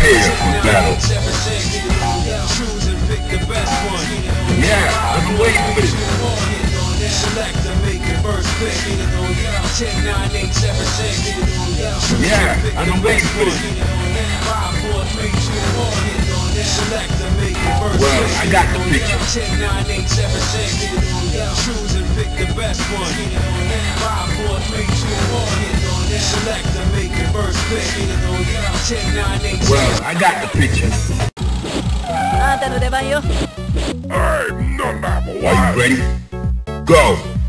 Prepare for battle. Yeah, I've been waiting for this. Select and make it first pick. 10, 9, 8, 7, 6. Yeah, been waiting for this. 5, 4, 3, 2, 1. Select and make it first Well. I got the picture. 10, 9, 8, 7, 6. Choose and pick the best one. 5, 4, 3, 2, 1. Select and make first click. Well, I got the picture. I'm number one. Are you ready? Go!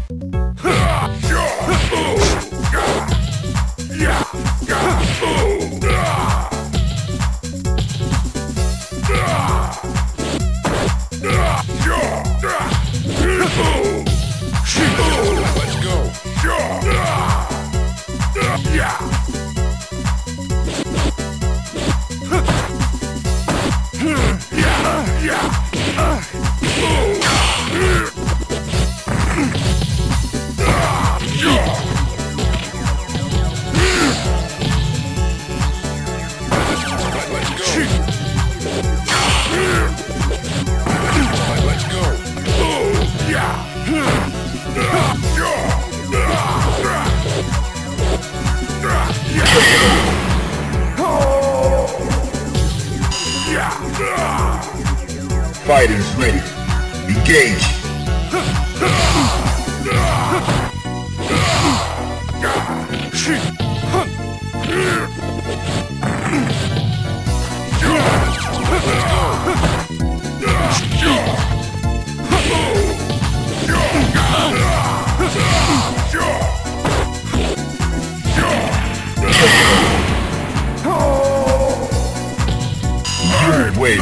third wave.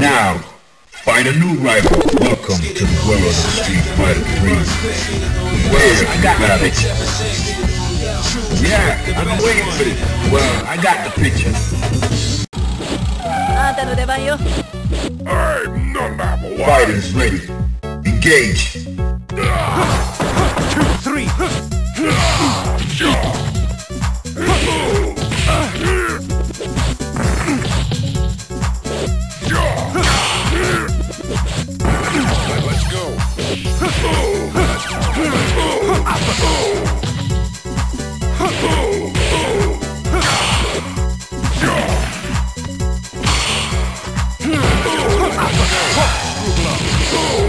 Now, find a new rival. Welcome to the world of Street Fighter 3. Where I got the picture. Yeah, I've been waiting for it. Well, I got the picture. I'm number one. Fighters ready. Engage. Ah.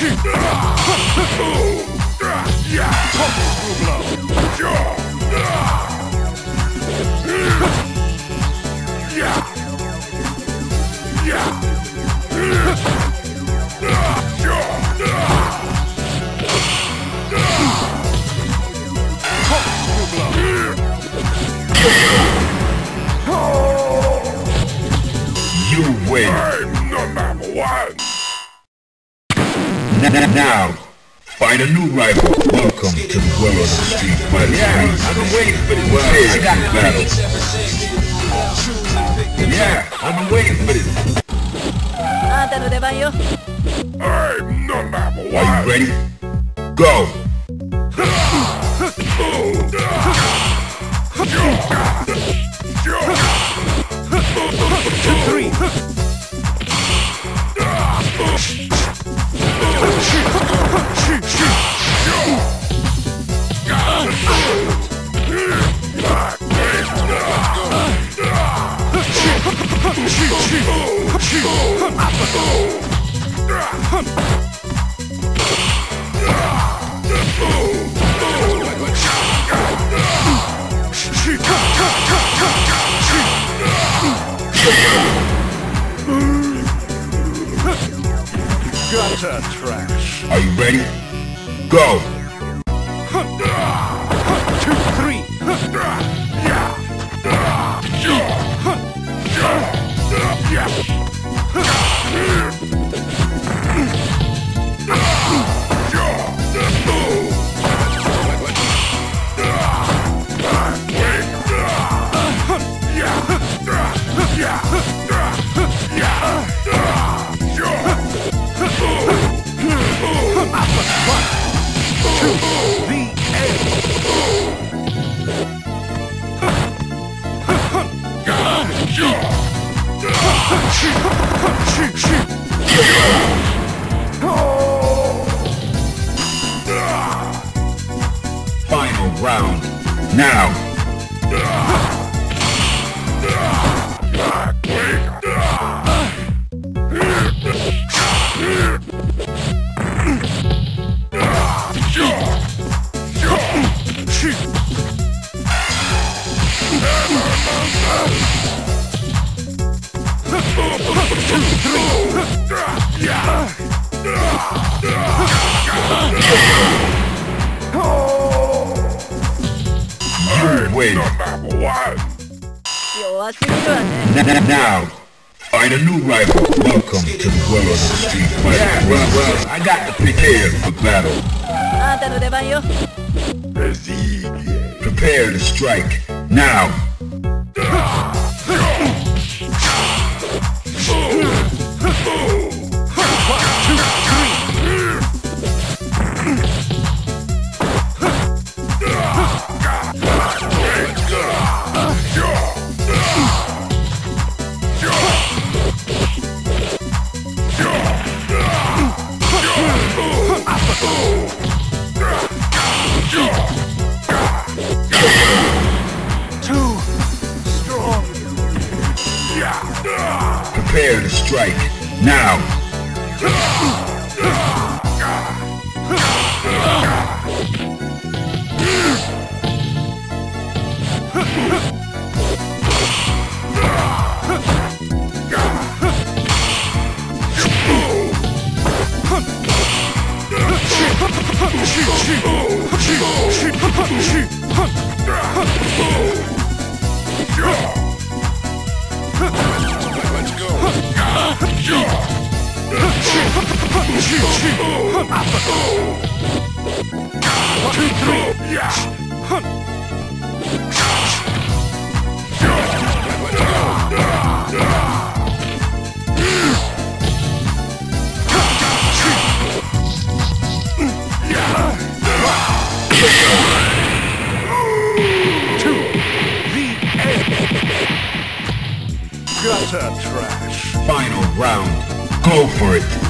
You Now, find a new rival. Welcome to the world of the street fighter. Yeah, I've been waiting for this. Well, I got battle. Yeah, I've been waiting for this. I'm number one. Are you ready? Go! Gutter trash. Are you ready? Go! Two, three. Final round. Now! Now, now, find a new rival. Welcome to the world of the street fighter. Yeah. Well, well, I got to prepare for battle. Ah, Prepare to strike. Now. Now! Gutter trash. Final round. Go for it.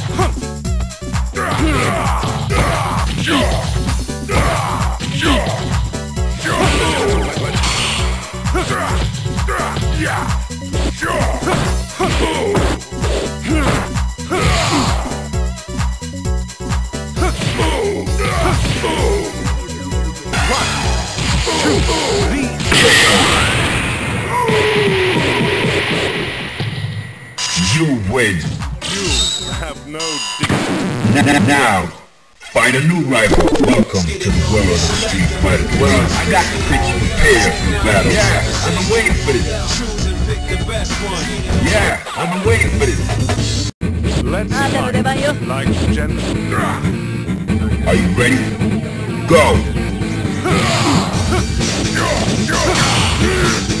Now, find a new rival. Welcome to the world of the street fighter. Well, I got the picture prepared for battle. Yeah, I've been waiting for this. Yeah, I've been waiting for this. Let's ah, fight like gentlemen. Are you ready? Go!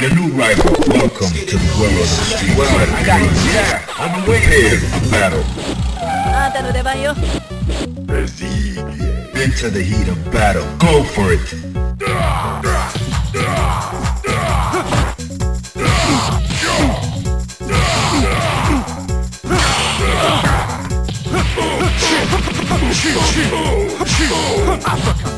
find a new rival. Welcome to the world of the street well, I got you. Yeah, I'm waiting. Battle. Into the heat of battle. Go for it. Africa.